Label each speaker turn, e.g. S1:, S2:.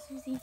S1: Susie.